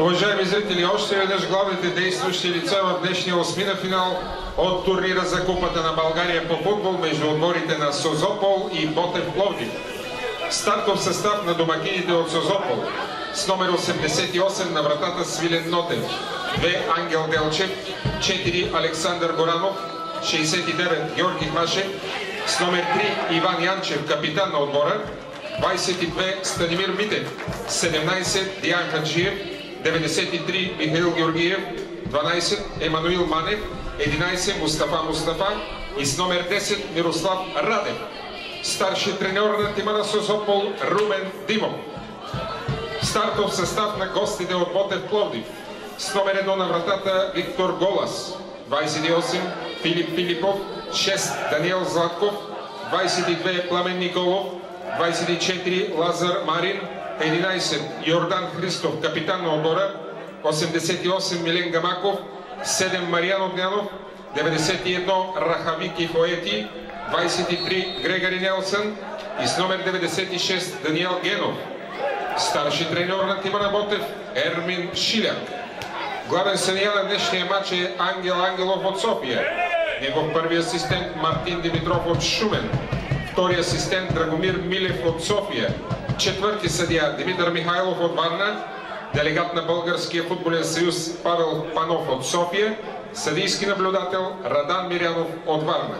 Уважаеми зрители, още веднъж главните действащи лица в днешния осмина финал от турнира за Купата на България по футбол между отборите на Созопол и Ботев Пловдив. Стартов състав на домакините от Созопол с номер 88 на вратата Свилен Нотев, 2 Ангел Делчев, 4 Александър Горанов, 69 Георги Машев, с номер 3 Иван Янчев, капитан на отбора, 22 Станимир Митев, 17 Диан Хаджиев, 93 Михаил Георгиев, 12 Емануил Манев, 11 Мустафа Мустафа и с номер 10 Мирослав Радев. Старши треньор на тима на Созопол Румен Димов. Стартов състав на гостите от Ботев Пловдив. С номер 1 на вратата Виктор Голас, 28 Филип Филипов, 6 Даниел Златков, 22 Пламен Николов, 24 Лазар Марин, 11 Йордан Христов, капитан на отбора, 88 Милен Гамаков, 7 Мариан Огнянов, 91 Рахавики Фоети, 23 Грегори Нелсън и с номер 96 Даниел Генов. Старши треньор на тима на Ботев Ермин Шиляк. Главен съдия на днешния матч е Ангел Ангелов от София. Негов първи асистент Мартин Димитров от Шумен. Втори асистент Драгомир Милев от София. Четвърти съдия Димитър Михайлов от Варна. Делегат на Българския футболен съюз Павел Панов от София. Съдийски наблюдател Радан Мирянов от Варна.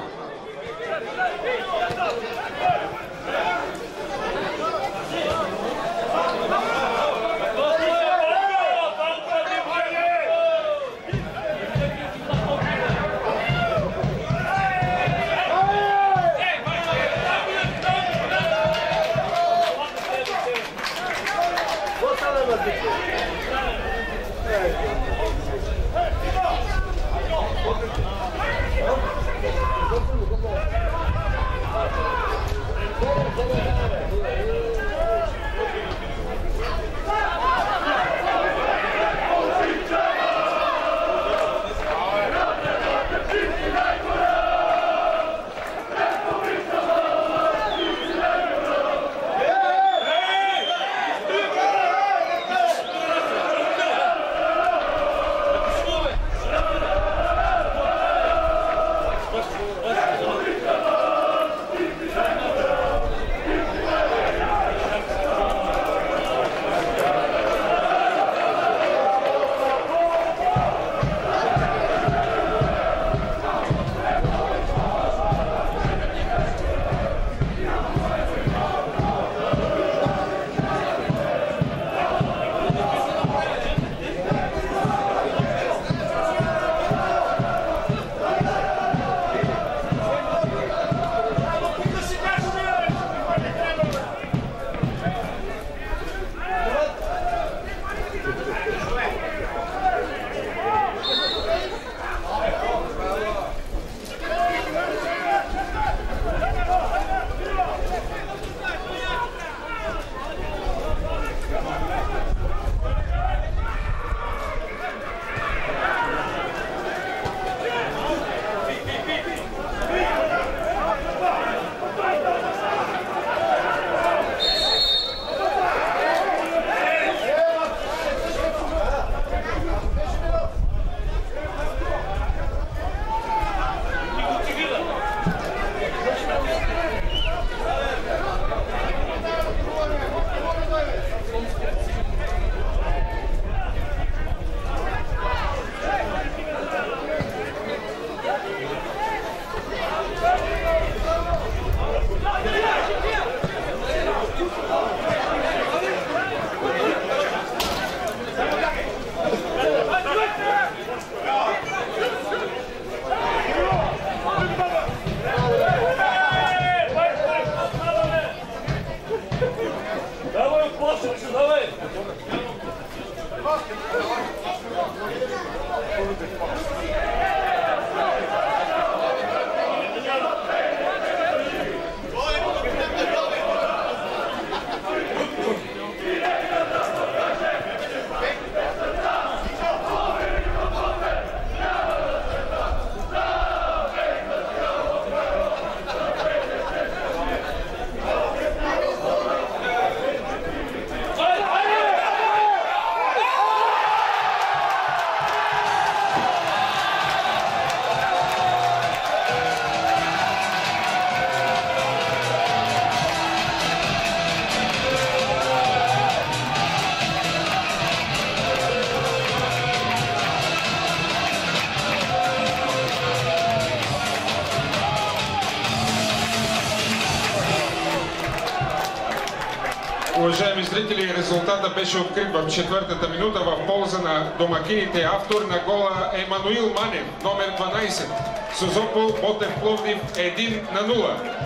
Беше открит в четвъртата минута в полза на домакините. Автор на гола Емануил Манев, номер 12. Созопол Ботев Пловдив 1 на 0.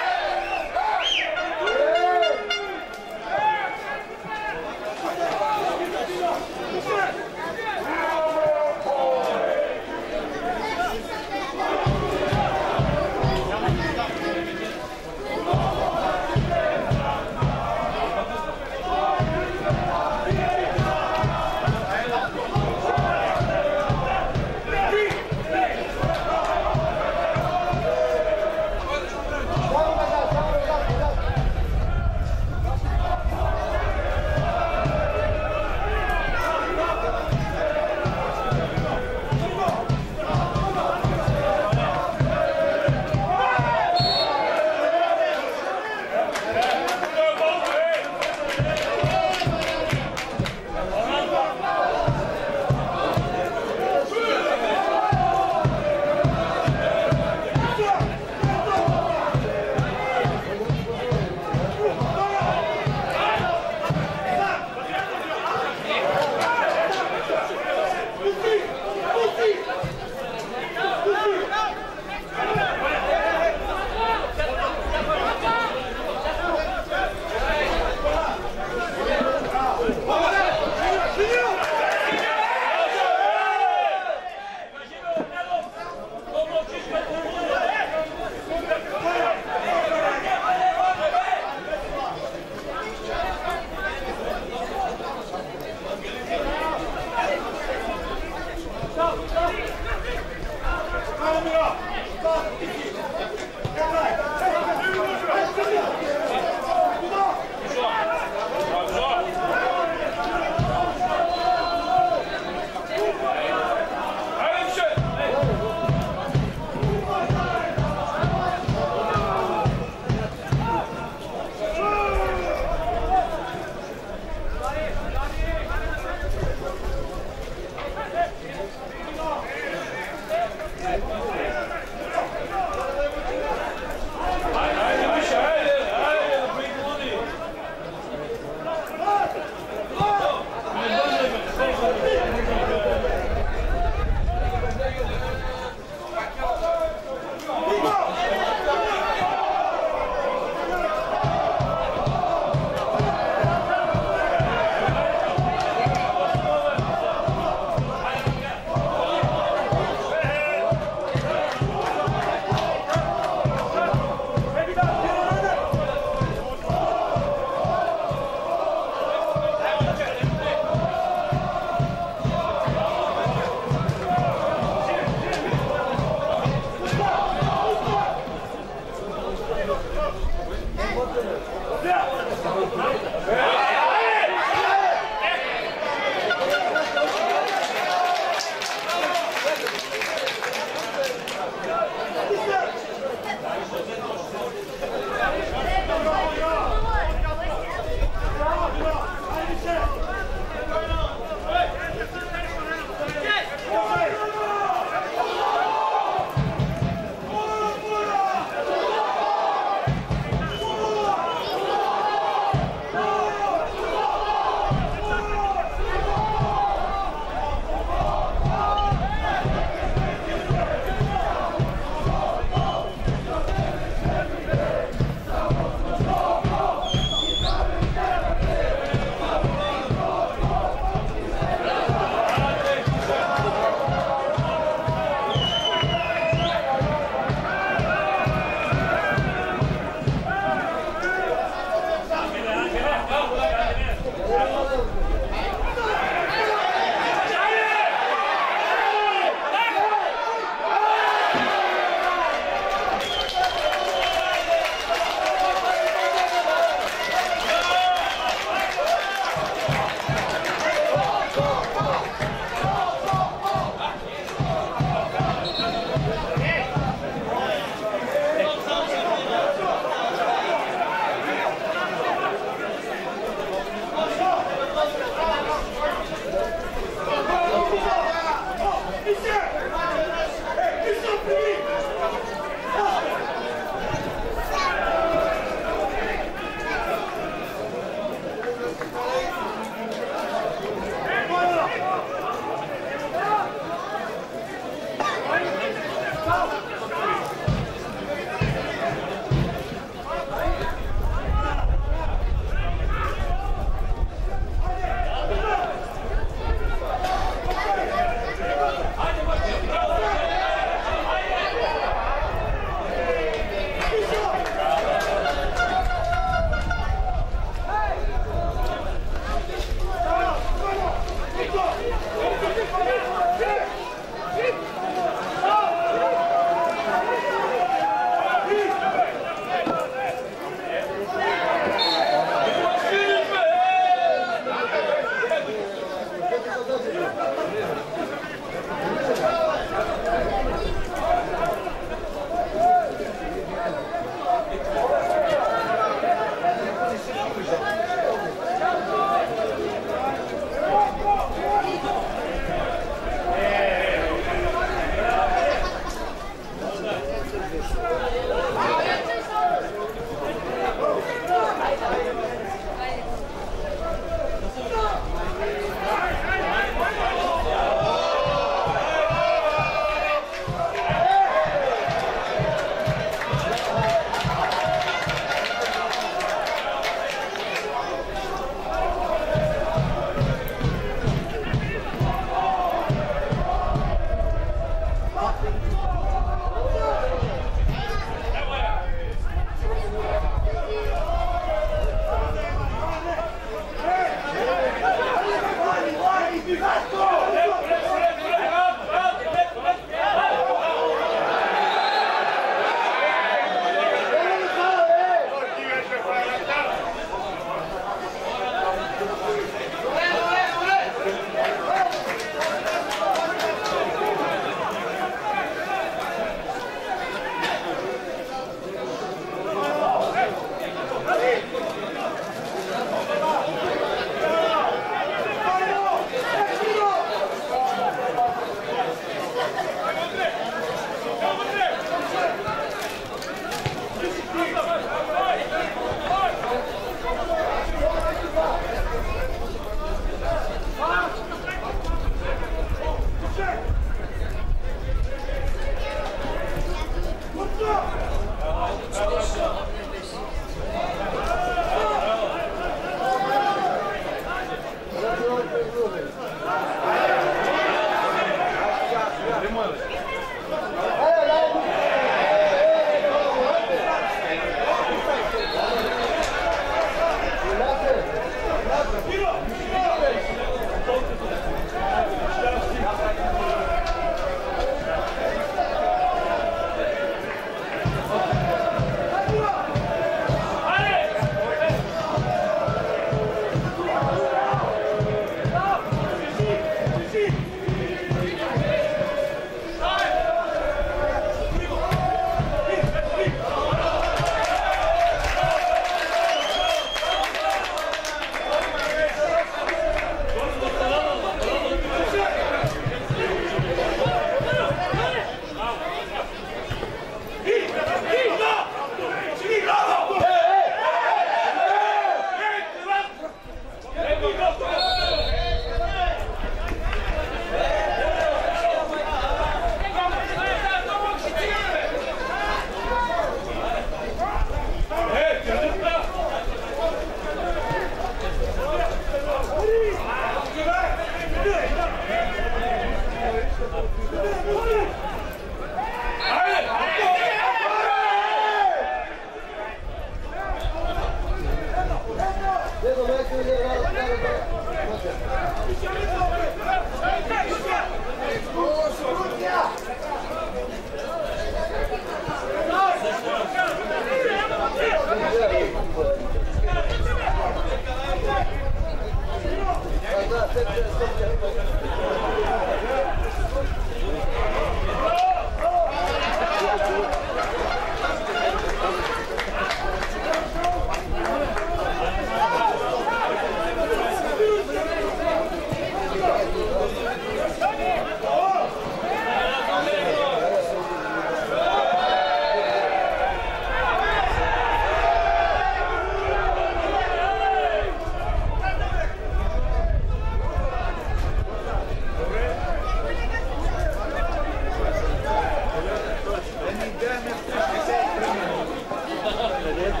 Thank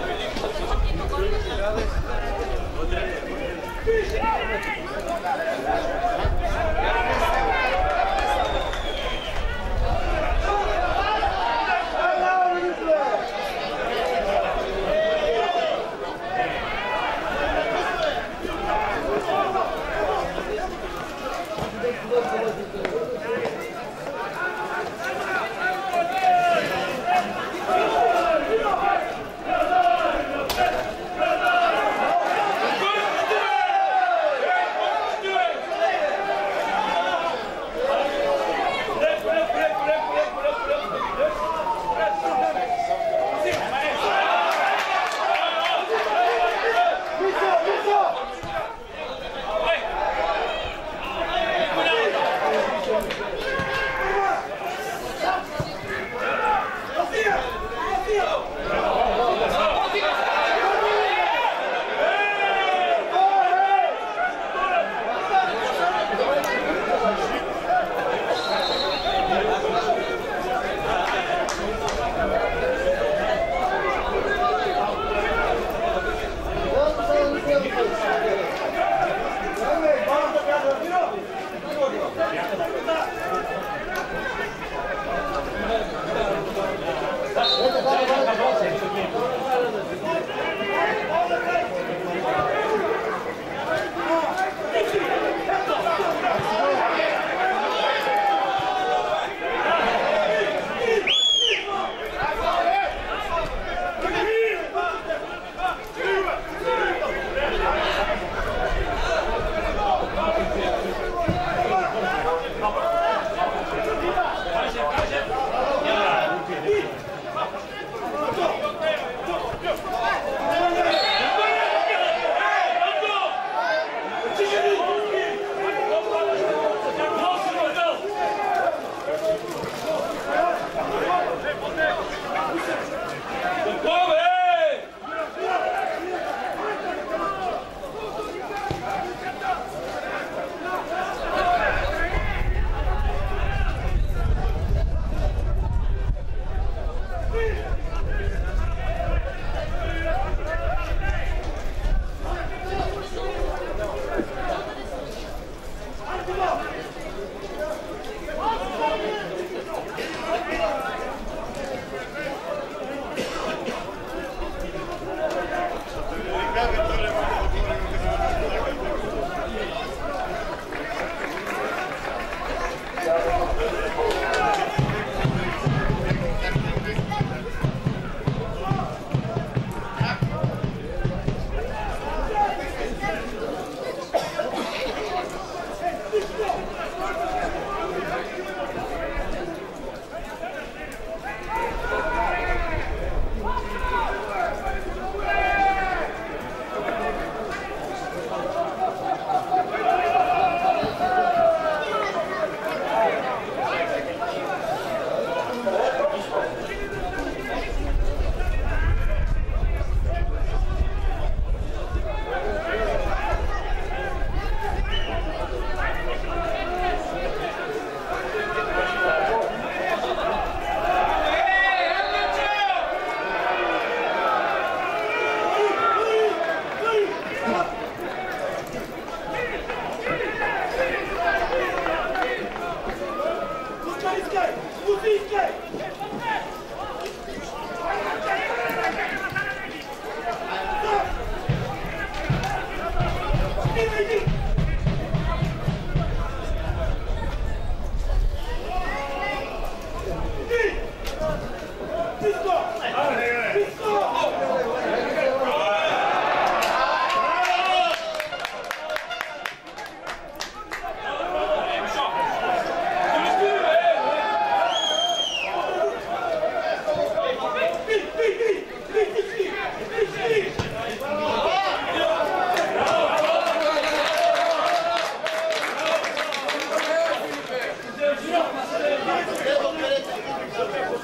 you.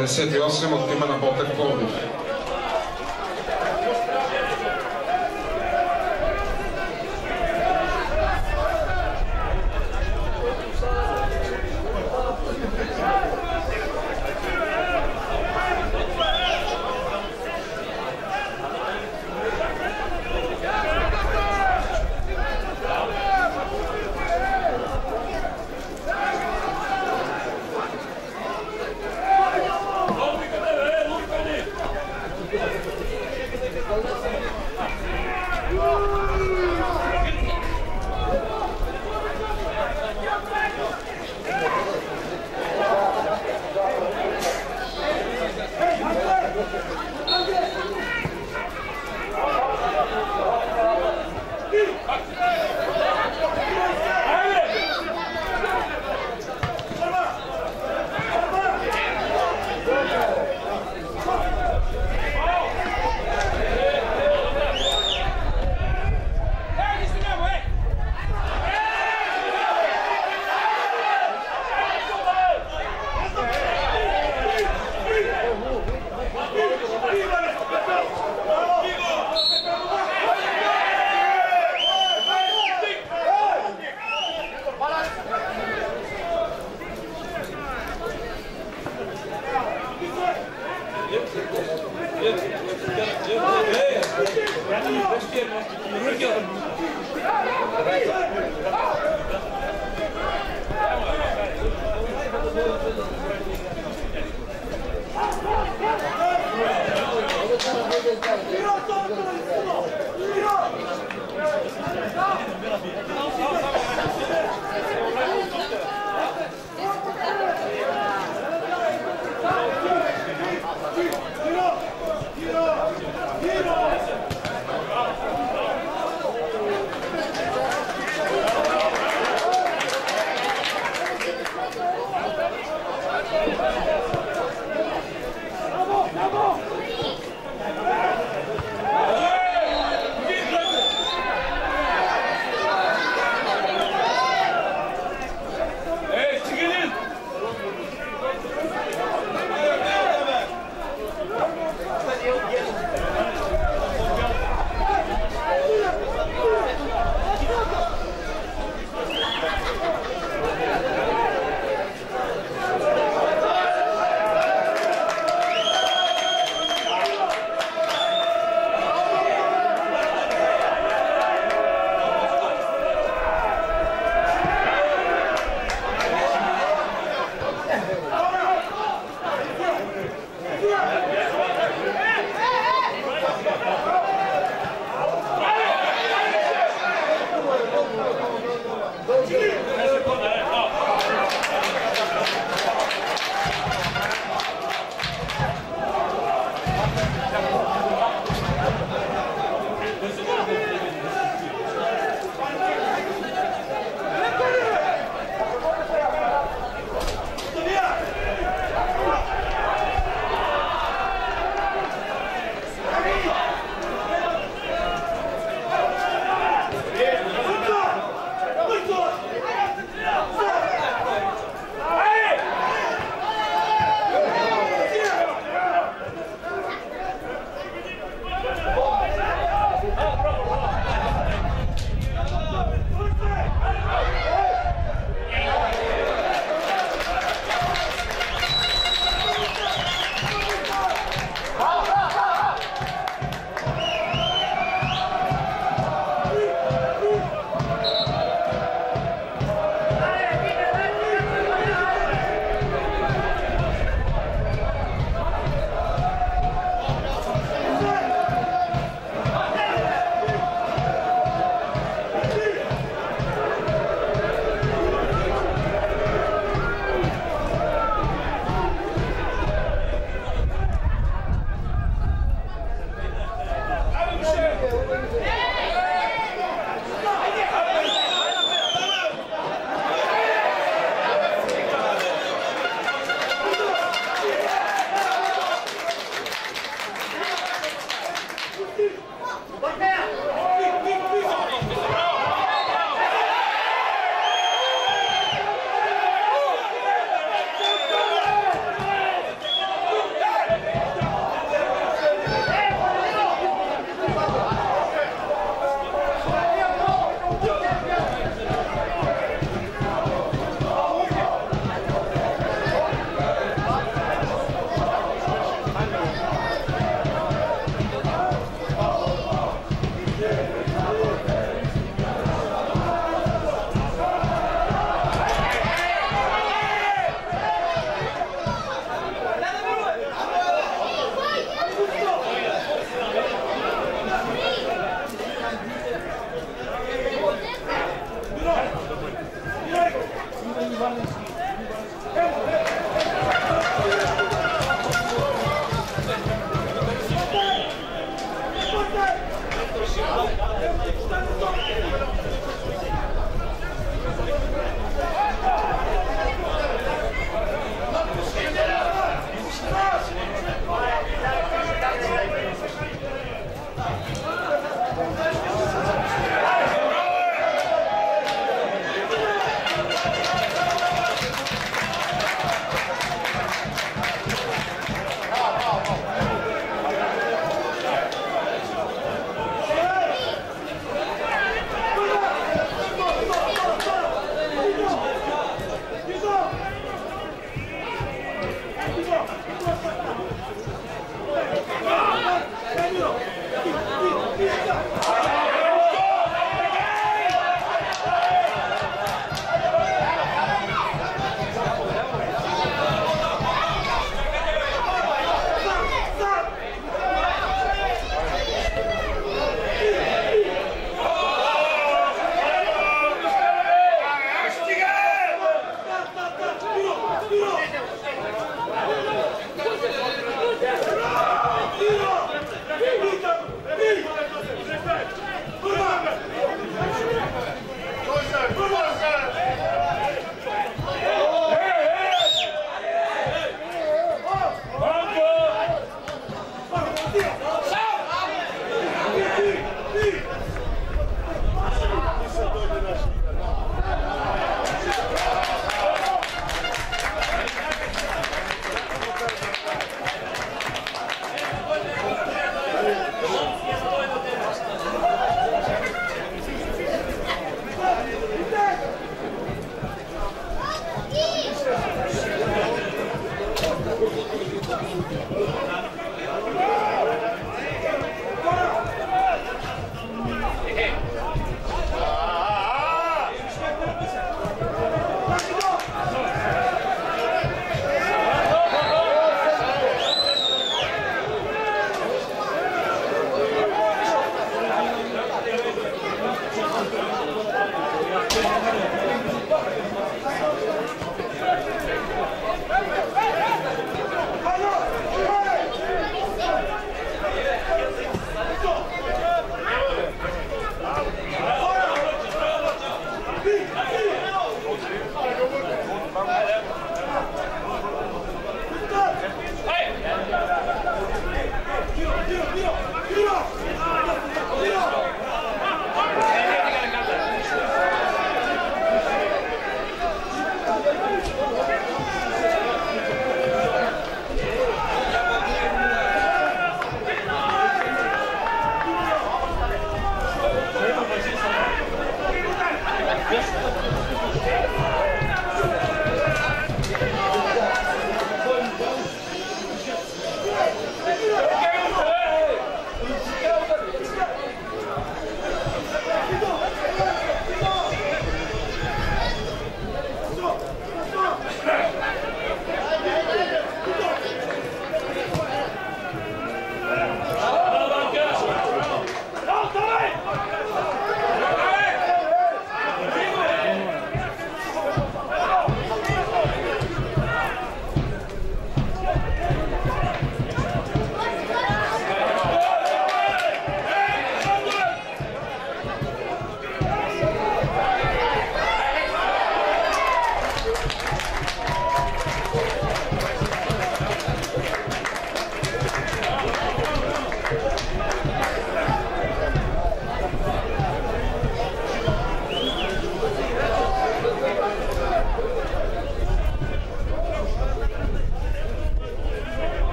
Номер 88 от тима на Ботев